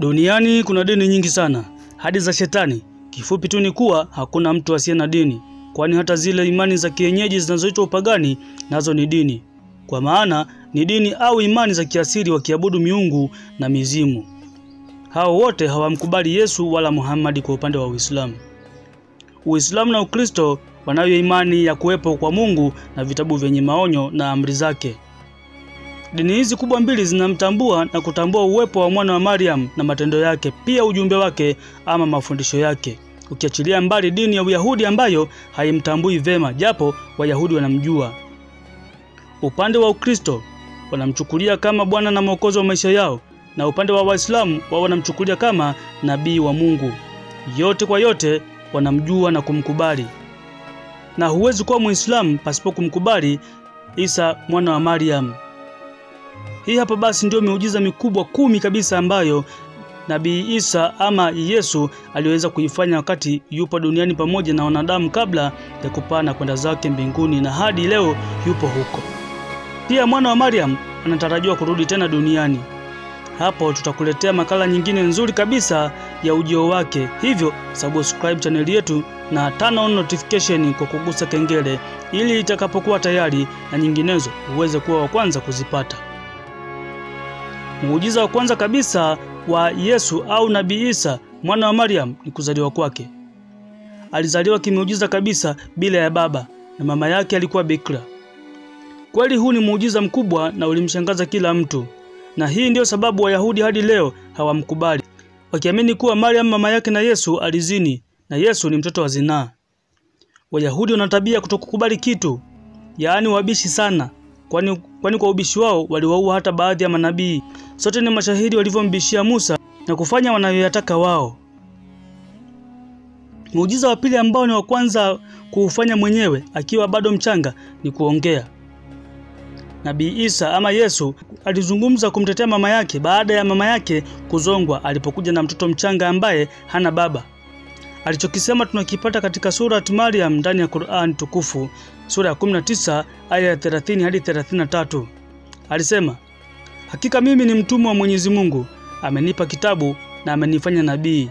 Duniani kuna dini nyingi sana, hadi za shetani. Kifupi tu ni kuwa hakuna mtu asiye na dini, kwani hata zile imani za kienyeji zinazoitwa upagani nazo ni dini, kwa maana ni dini au imani za kiasili wakiabudu miungu na mizimu. Hao wote hawamkubali Yesu wala Muhammadi kwa upande wa Uislamu. Uislamu na Ukristo wanayo imani ya kuwepo kwa Mungu na vitabu vyenye maonyo na amri zake. Dini hizi kubwa mbili zinamtambua na kutambua uwepo wa mwana wa Mariam na matendo yake, pia ujumbe wake ama mafundisho yake, ukiachilia mbali dini ya Uyahudi ambayo haimtambui vema, japo Wayahudi wanamjua. Upande wa Ukristo wanamchukulia kama Bwana na Mwokozi wa maisha yao, na upande wa Waislamu wao wanamchukulia kama nabii wa Mungu. Yote kwa yote wanamjua na kumkubali, na huwezi kuwa Muislamu pasipo kumkubali Isa mwana wa Mariam. Hii hapa basi ndio miujiza mikubwa kumi kabisa ambayo Nabii Isa ama Yesu aliweza kuifanya wakati yupo duniani pamoja na wanadamu kabla ya kupaa na kwenda zake mbinguni na hadi leo yupo huko. Pia mwana wa Mariam anatarajiwa kurudi tena duniani. Hapo tutakuletea makala nyingine nzuri kabisa ya ujio wake. Hivyo subscribe chaneli yetu na turn on notification kwa kugusa kengele ili itakapokuwa tayari na nyinginezo uweze kuwa wa kwanza kuzipata. Muujiza wa kwanza kabisa wa Yesu au Nabii Isa mwana wa Mariam ni kuzaliwa kwake. Alizaliwa kimeujiza kabisa bila ya baba na mama yake alikuwa bikira. Kweli huu ni muujiza mkubwa na ulimshangaza kila mtu, na hii ndiyo sababu Wayahudi hadi leo hawamkubali, wakiamini kuwa Mariam mama yake na Yesu alizini na Yesu ni mtoto wa zinaa. Wayahudi wana tabia kutokukubali kitu, yaani wabishi sana kwani, kwani kwa ubishi wao waliwaua hata baadhi ya manabii. Sote ni mashahidi walivyombishia Musa na kufanya wanayoyataka wao. Muujiza wa pili ambao ni wa kwanza kuufanya mwenyewe akiwa bado mchanga ni kuongea. Nabii Isa ama Yesu alizungumza kumtetea mama yake baada ya mama yake kuzongwa alipokuja na mtoto mchanga ambaye hana baba. Alichokisema tunakipata katika surati Maryam ndani ya Qur'an tukufu sura ya 19 aya ya 30 hadi 33. Alisema, hakika mimi ni mtumwa wa Mwenyezi Mungu, amenipa kitabu na amenifanya nabii.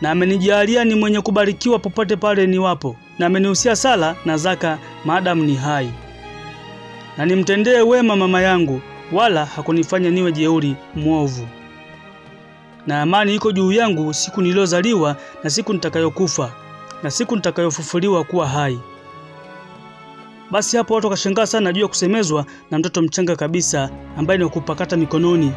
Na amenijalia ni mwenye kubarikiwa popote pale niwapo, na amenihusia sala na zaka maadamu ni hai, na nimtendee wema mama yangu, wala hakunifanya niwe jeuri mwovu na amani iko juu yangu siku niliyozaliwa na siku nitakayokufa na siku nitakayofufuliwa kuwa hai. Basi hapo watu wakashangaa sana juu ya kusemezwa na mtoto mchanga kabisa ambaye ni kupakata mikononi.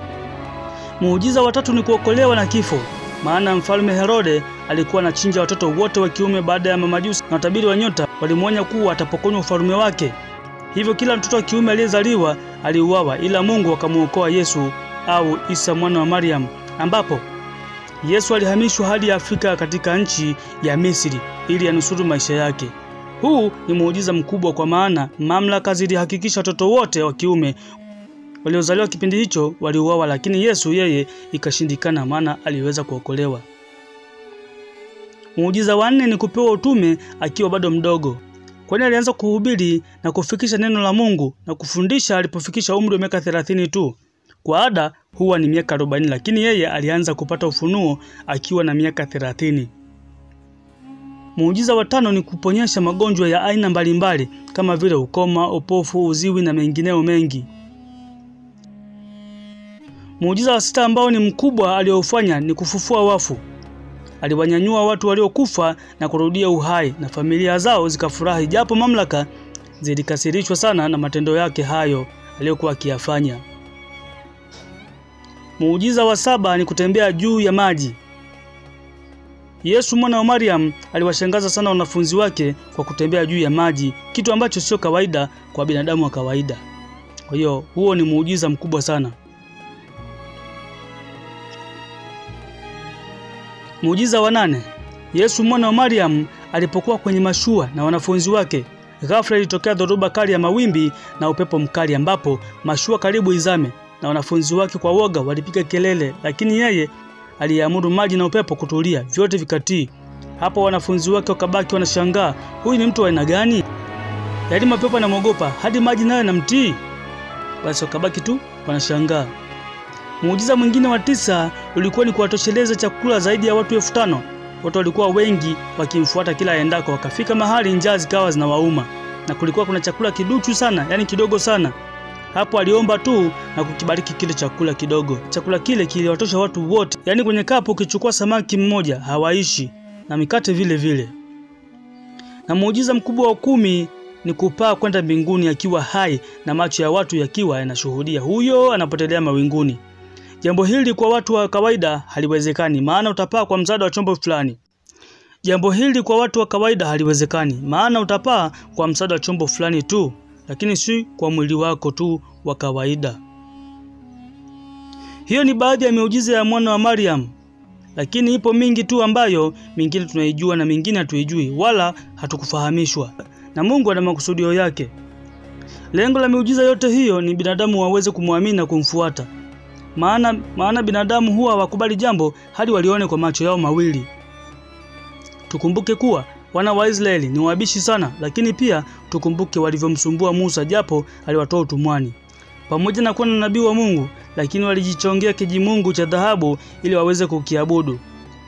Muujiza wa tatu ni kuokolewa na kifo, maana mfalme Herode alikuwa anachinja watoto wote wa kiume baada ya mamajusi na watabiri wa nyota walimwonya kuwa atapokonywa ufalme wake. Hivyo kila mtoto wa kiume aliyezaliwa aliuawa, ila Mungu akamwokoa Yesu au Isa mwana wa Mariam ambapo Yesu alihamishwa hadi Afrika katika nchi ya Misri ili anusuru maisha yake. Huu ni muujiza mkubwa kwa maana mamlaka zilihakikisha watoto wote wa kiume waliozaliwa kipindi hicho waliuawa, lakini Yesu yeye ikashindikana, maana aliweza kuokolewa. Muujiza wa nne ni kupewa utume akiwa bado mdogo, kwani alianza kuhubiri na kufikisha neno la Mungu na kufundisha alipofikisha umri wa miaka 30 tu. Kwa ada huwa ni miaka 40 lakini yeye alianza kupata ufunuo akiwa na miaka 30. Muujiza wa tano ni kuponyesha magonjwa ya aina mbalimbali kama vile ukoma, upofu, uziwi na mengineo mengi. Muujiza wa sita ambao ni mkubwa aliofanya ni kufufua wafu. Aliwanyanyua watu waliokufa na kurudia uhai na familia zao zikafurahi, japo mamlaka zilikasirishwa sana na matendo yake hayo aliyokuwa akiyafanya. Muujiza wa saba ni kutembea juu ya maji. Yesu mwana wa Mariam aliwashangaza sana wanafunzi wake kwa kutembea juu ya maji, kitu ambacho sio kawaida kwa binadamu wa kawaida. Kwa hiyo huo ni muujiza mkubwa sana. Muujiza wa nane, Yesu mwana wa Mariam alipokuwa kwenye mashua na wanafunzi wake, ghafla ilitokea dhoruba kali ya mawimbi na upepo mkali, ambapo mashua karibu izame na wanafunzi wake kwa woga walipiga kelele, lakini yeye aliamuru maji na upepo kutulia, vyote vikatii. Hapo wanafunzi wake wakabaki wanashangaa, huyu ni mtu wa aina gani? Yaani mapepo anamwogopa hadi maji nayo yanamtii. Basi wakabaki tu wanashangaa. Muujiza mwingine wa tisa ulikuwa ni kuwatosheleza chakula zaidi ya watu elfu tano. Watu walikuwa wengi wakimfuata kila aendako, wakafika mahali njaa zikawa zinawauma na kulikuwa kuna chakula kiduchu sana, yani kidogo sana. Hapo aliomba tu na kukibariki kile chakula kidogo. Chakula kile kiliwatosha watu wote, yaani kwenye kapu ukichukua samaki mmoja hawaishi, na mikate vile vile. Na muujiza mkubwa wa kumi ni kupaa kwenda mbinguni akiwa hai na macho ya watu yakiwa yanashuhudia huyo anapotelea mawinguni. Jambo hili kwa watu wa kawaida haliwezekani, maana utapaa kwa msaada wa chombo fulani. Jambo hili kwa watu wa kawaida haliwezekani, maana utapaa kwa msaada wa chombo fulani tu, lakini si kwa mwili wako tu wa kawaida. Hiyo ni baadhi ya miujiza ya mwana wa Mariam, lakini ipo mingi tu ambayo mingine tunaijua na mingine hatuijui wala hatukufahamishwa, na Mungu ana makusudio yake. Lengo la miujiza yote hiyo ni binadamu waweze kumwamini na kumfuata, maana maana binadamu huwa wakubali jambo hadi walione kwa macho yao mawili. Tukumbuke kuwa wana wa Israeli ni wabishi sana, lakini pia tukumbuke walivyomsumbua Musa japo aliwatoa utumwani. Pamoja na kuwa na nabii wa Mungu, lakini walijichongea kijimungu cha dhahabu ili waweze kukiabudu,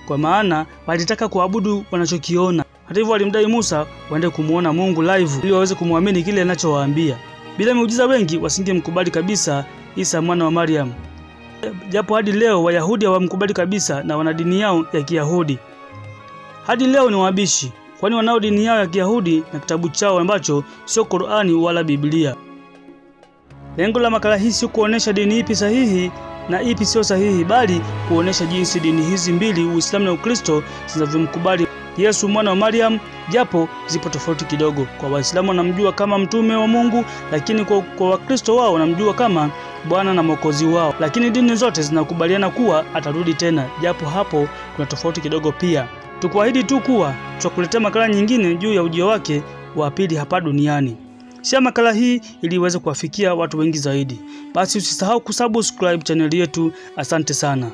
kwa maana walitaka kuabudu wanachokiona. Hata hivyo, walimdai Musa waende kumuona Mungu live ili waweze kumwamini kile anachowaambia. Bila miujiza, wengi wasingemkubali kabisa Isa mwana wa Mariam, japo hadi leo Wayahudi hawamkubali kabisa na wanadini yao ya Kiyahudi. Hadi leo ni wabishi, kwani wanao dini yao ya Kiyahudi na kitabu chao ambacho sio Qur'ani wala Biblia. Lengo la makala hii sio kuonesha dini ipi sahihi na ipi sio sahihi, bali kuonesha jinsi dini hizi mbili, Uislamu na Ukristo, zinavyomkubali Yesu mwana wa Mariam, japo zipo tofauti kidogo. Kwa Waislamu wanamjua kama mtume wa Mungu, lakini kwa, Wakristo wao wanamjua kama Bwana na Mwokozi wao, lakini dini zote zinakubaliana kuwa atarudi tena, japo hapo kuna tofauti kidogo pia. Tukuahidi tu kuwa tutakuletea makala nyingine juu ya ujio wake wa pili hapa duniani. Share makala hii ili iweze kuwafikia watu wengi zaidi. Basi usisahau kusubscribe chaneli yetu. Asante sana.